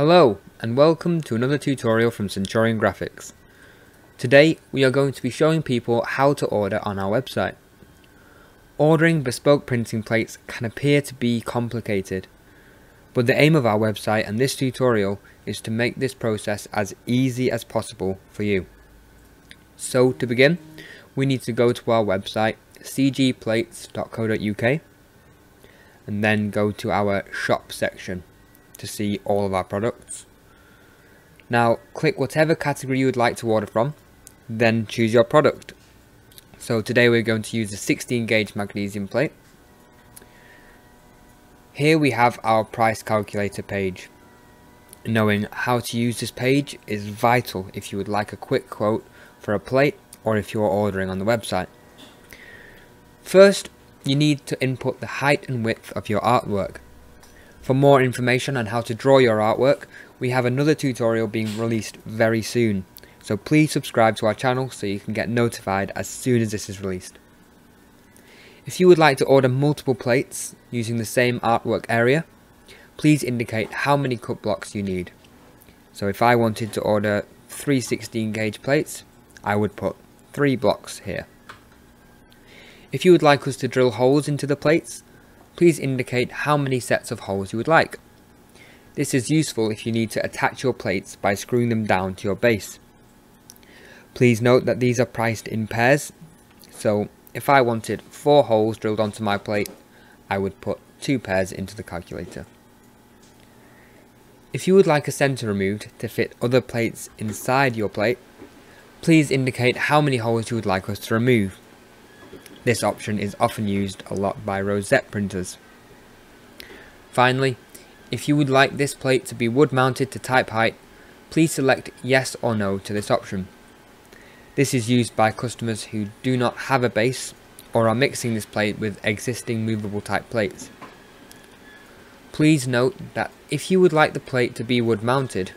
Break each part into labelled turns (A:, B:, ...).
A: Hello and welcome to another tutorial from Centurion Graphics. Today we are going to be showing people how to order on our website. Ordering bespoke printing plates can appear to be complicated, but the aim of our website and this tutorial is to make this process as easy as possible for you. So to begin, we need to go to our website cgplates.co.uk and then go to our shop section to see all of our products. Now click whatever category you would like to order from, then choose your product. So today we're going to use a 16 gauge magnesium plate. Here we have our price calculator page. Knowing how to use this page is vital if you would like a quick quote for a plate or if you're ordering on the website. First, you need to input the height and width of your artwork. For more information on how to draw your artwork, we have another tutorial being released very soon, so please subscribe to our channel so you can get notified as soon as this is released. If you would like to order multiple plates using the same artwork area, please indicate how many cut blocks you need. So if I wanted to order three 16 gauge plates, I would put 3 blocks here. If you would like us to drill holes into the plates, please indicate how many sets of holes you would like. This is useful if you need to attach your plates by screwing them down to your base. Please note that these are priced in pairs, so if I wanted 4 holes drilled onto my plate, I would put 2 pairs into the calculator. If you would like a centre removed to fit other plates inside your plate, please indicate how many holes you would like us to remove. This option is often used a lot by rosette printers. Finally, if you would like this plate to be wood mounted to type height, please select yes or no to this option. This is used by customers who do not have a base or are mixing this plate with existing movable type plates. Please note that if you would like the plate to be wood mounted,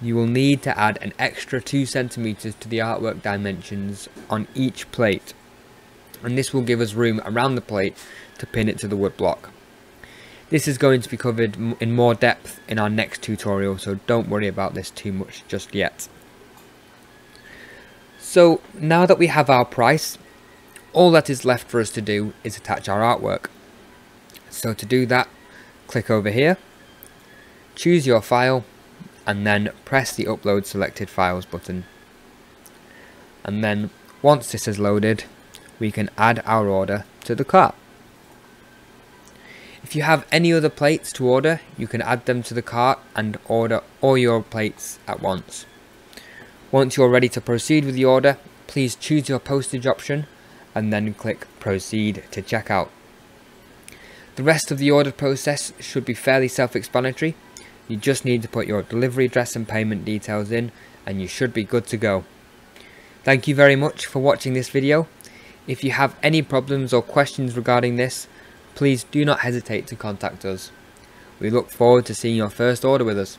A: you will need to add an extra 2 centimeters to the artwork dimensions on each plate and this will give us room around the plate to pin it to the wood block. This is going to be covered in more depth in our next tutorial so don't worry about this too much just yet. So now that we have our price, all that is left for us to do is attach our artwork. So to do that, click over here, choose your file and then press the upload selected files button. And then once this is loaded, we can add our order to the cart. If you have any other plates to order, you can add them to the cart and order all your plates at once. Once you're ready to proceed with the order, please choose your postage option and then click proceed to checkout. The rest of the order process should be fairly self-explanatory. You just need to put your delivery address and payment details in and you should be good to go. Thank you very much for watching this video if you have any problems or questions regarding this, please do not hesitate to contact us. We look forward to seeing your first order with us.